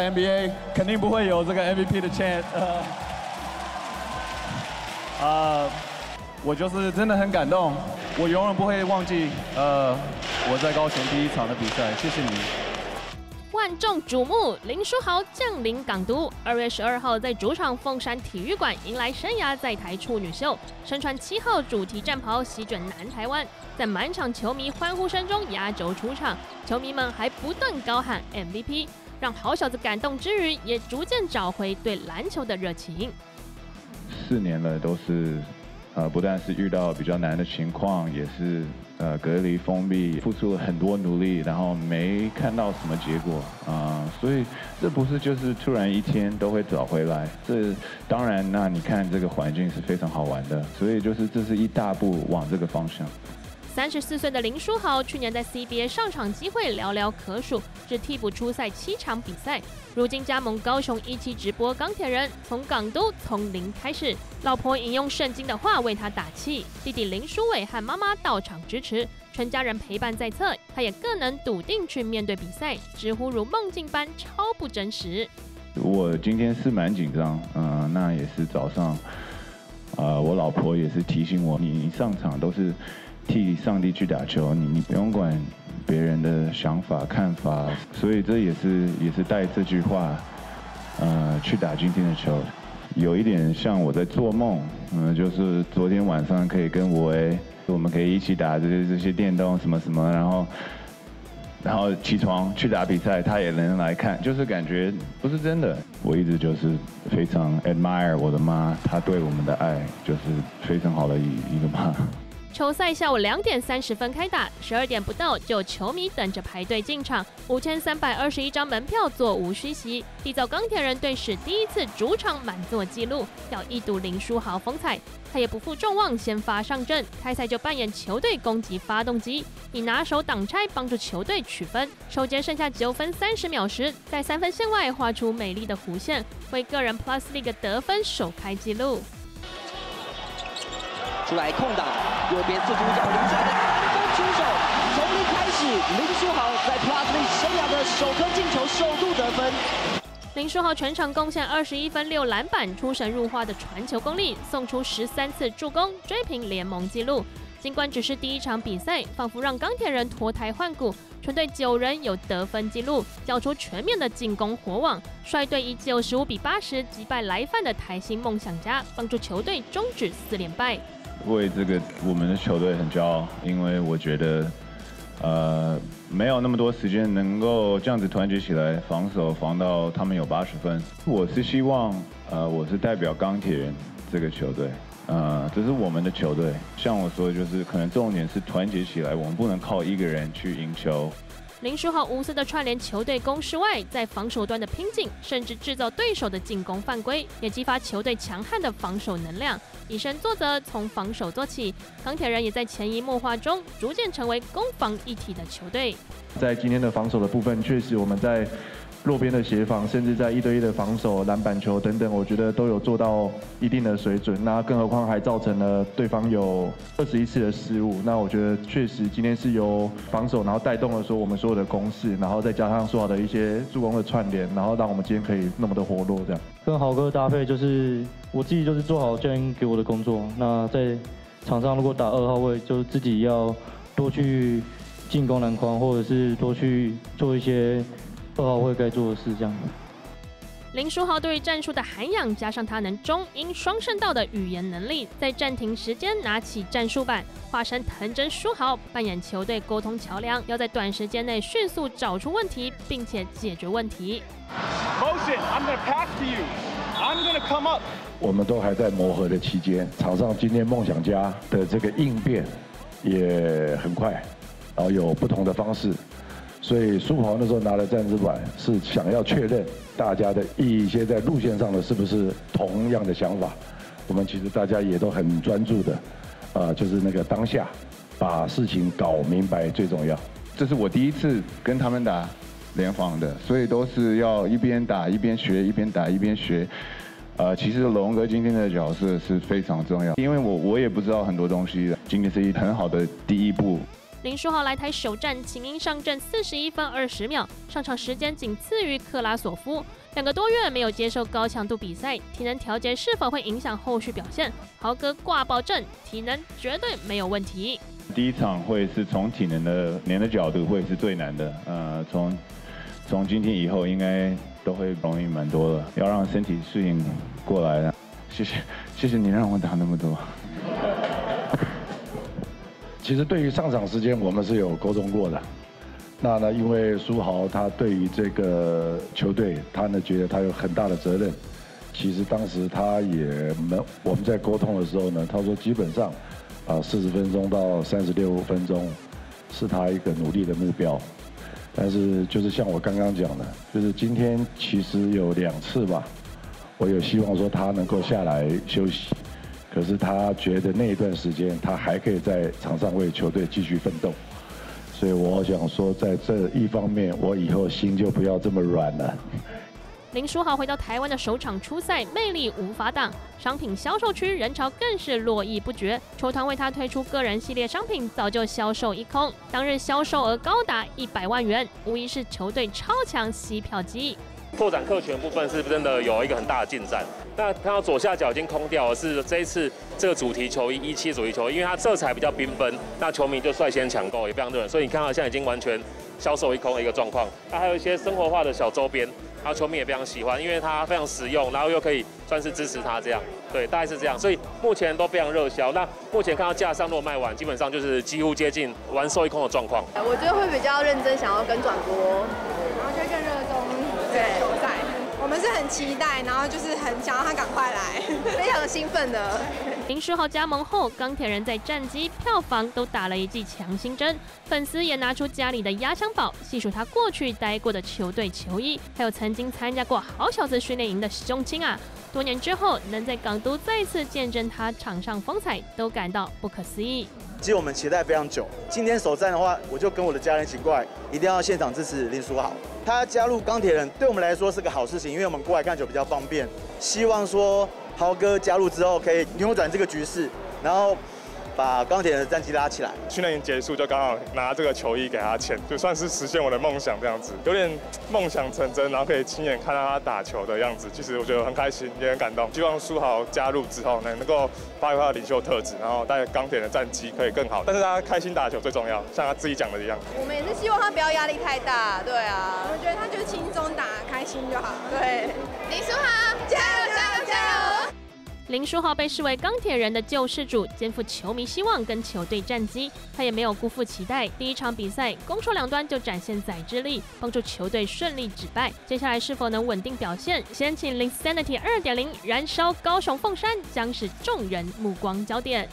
NBA 肯定不会有这个 MVP 的 chance。呃，我就是真的很感动，我永远不会忘记呃我在高雄第一场的比赛。谢谢你。万众瞩目，林书豪降临港都。二月十二号在主场凤山体育馆迎来生涯在台处女秀，身穿七号主题战袍席卷南台湾，在满场球迷欢呼声中压轴出场。球迷们还不断高喊 MVP，让好小子感动之余，也逐渐找回对篮球的热情。四年了，都是。呃，不但是遇到比较难的情况，也是呃隔离封闭，付出了很多努力，然后没看到什么结果啊，所以这不是就是突然一天都会找回来。这当然，那你看这个环境是非常好玩的，所以就是这是一大步往这个方向。三十四岁的林书豪，去年在 CBA 上场机会寥寥可数，只替补出赛七场比赛。如今加盟高雄一期直播钢铁人，从港都从零开始。老婆引用圣经的话为他打气，弟弟林书伟和妈妈到场支持，全家人陪伴在侧，他也更能笃定去面对比赛，直呼如梦境般超不真实。我今天是蛮紧张，嗯，那也是早上，呃，我老婆也是提醒我，你上场都是。替上帝去打球，你你不用管别人的想法看法，所以这也是也是带这句话，呃，去打今天的球，有一点像我在做梦，嗯，就是昨天晚上可以跟我，我们可以一起打这些这些电动什么什么，然后然后起床去打比赛，他也能来看，就是感觉不是真的。我一直就是非常 admire 我的妈，她对我们的爱就是非常好的一一个妈。球赛下午两点三十分开打，十二点不到就球迷等着排队进场，五千三百二十一张门票座无虚席，缔造钢铁人队史第一次主场满座纪录，要一睹林书豪风采。他也不负众望，先发上阵，开赛就扮演球队攻击发动机，以拿手挡拆帮助球队取分。首节剩下九分三十秒时，在三分线外画出美丽的弧线，为个人 Plus League 得分首开纪录。出来空档，右边四足脚林书豪的三分出手，从零开始，林书豪在 Plus 里生涯的首颗进球首度得分。林书豪全场贡献二十一分六篮板，出神入化的传球功力，送出十三次助攻，追平联盟纪录。尽管只是第一场比赛，仿佛让钢铁人脱胎换骨，全队九人有得分纪录，交出全面的进攻火网，率队以九十五比八十击败来犯的台新梦想家，帮助球队终止四连败。为这个我们的球队很骄傲，因为我觉得，呃，没有那么多时间能够这样子团结起来防守，防到他们有八十分。我是希望，呃，我是代表钢铁人这个球队，呃，这是我们的球队。像我说的，就是可能重点是团结起来，我们不能靠一个人去赢球。林书豪无私的串联球队攻势外，在防守端的拼劲，甚至制造对手的进攻犯规，也激发球队强悍的防守能量。以身作则，从防守做起，钢铁人也在潜移默化中逐渐成为攻防一体的球队。在今天的防守的部分，确实我们在。弱边的协防，甚至在一对一的防守、篮板球等等，我觉得都有做到一定的水准。那更何况还造成了对方有二十一次的失误。那我觉得确实今天是由防守，然后带动了说我们所有的攻势，然后再加上说好的一些助攻的串联，然后让我们今天可以那么的活络。这样跟豪哥搭配，就是我自己就是做好教练给我的工作。那在场上如果打二号位，就自己要多去进攻篮筐，或者是多去做一些。二号会该做的事，这样。林书豪对于战术的涵养，加上他能中英双声道的语言能力，在暂停时间拿起战术板，化身藤真书豪，扮演球队沟通桥梁，要在短时间内迅速找出问题，并且解决问题。Motion, I'm gonna pass to you. I'm gonna come up. 我们都还在磨合的期间，场上今天梦想家的这个应变也很快，然后有不同的方式。所以苏豪那时候拿了战术板，是想要确认大家的一些在路线上的是不是同样的想法。我们其实大家也都很专注的，啊，就是那个当下把事情搞明白最重要。这是我第一次跟他们打联防的，所以都是要一边打一边学，一边打一边学。呃，其实龙哥今天的角色是非常重要，因为我我也不知道很多东西，今天是一很好的第一步。林书豪来台首战，请缨上阵四十一分二十秒，上场时间仅次于克拉索夫。两个多月没有接受高强度比赛，体能调节是否会影响后续表现？豪哥挂保证，体能绝对没有问题。第一场会是从体能的年的角度会是最难的，呃，从从今天以后应该都会容易蛮多的，要让身体适应过来的。谢谢，谢谢你让我打那么多。其实对于上场时间，我们是有沟通过的。那呢，因为苏豪他对于这个球队，他呢觉得他有很大的责任。其实当时他也没我们在沟通的时候呢，他说基本上啊四十分钟到三十六分钟是他一个努力的目标。但是就是像我刚刚讲的，就是今天其实有两次吧，我有希望说他能够下来休息。可是他觉得那一段时间他还可以在场上为球队继续奋斗，所以我想说，在这一方面，我以后心就不要这么软了。林书豪回到台湾的首场初赛，魅力无法挡，商品销售区人潮更是络绎不绝。球团为他推出个人系列商品，早就销售一空，当日销售额高达一百万元，无疑是球队超强吸票机。拓展客群部分是真的有一个很大的进展。那看到左下角已经空掉了，是这一次这个主题球衣一期主题球衣，因为它色彩比较缤纷，那球迷就率先抢购，也非常多人。所以你看到现在已经完全销售一空的一个状况。那还有一些生活化的小周边，然后球迷也非常喜欢，因为它非常实用，然后又可以算是支持它这样。对，大概是这样。所以目前都非常热销。那目前看到架上如果卖完，基本上就是几乎接近完售一空的状况。我觉得会比较认真，想要跟转播，对球赛。我们是很期待，然后就是很想要他赶快来，非常兴奋的。林书豪加盟后，钢铁人在战机、票房都打了一剂强心针，粉丝也拿出家里的压箱宝，细数他过去待过的球队球衣，还有曾经参加过好小子训练营的胸亲啊。多年之后，能在港都再次见证他场上风采，都感到不可思议。其实我们期待非常久，今天首战的话，我就跟我的家人一起过来，一定要现场支持林书豪。他加入钢铁人，对我们来说是个好事情，因为我们过来看球比较方便。希望说豪哥加入之后，可以扭转这个局势，然后。把钢铁人的战绩拉起来。训练营结束就刚好拿这个球衣给他签，就算是实现我的梦想这样子，有点梦想成真，然后可以亲眼看到他打球的样子，其实我觉得很开心，也很感动。希望书豪加入之后呢能够发挥他的领袖特质，然后带钢铁的战绩可以更好。但是他开心打球最重要，像他自己讲的一样。我们也是希望他不要压力太大，对啊，我觉得他就轻松打，开心就好。对，林书豪，加油加油加油！林书豪被视为钢铁人的救世主，肩负球迷希望跟球队战机，他也没有辜负期待。第一场比赛攻守两端就展现宰之力，帮助球队顺利止败。接下来是否能稳定表现？先请 Linsanity 二点零燃烧高雄凤山，将是众人目光焦点。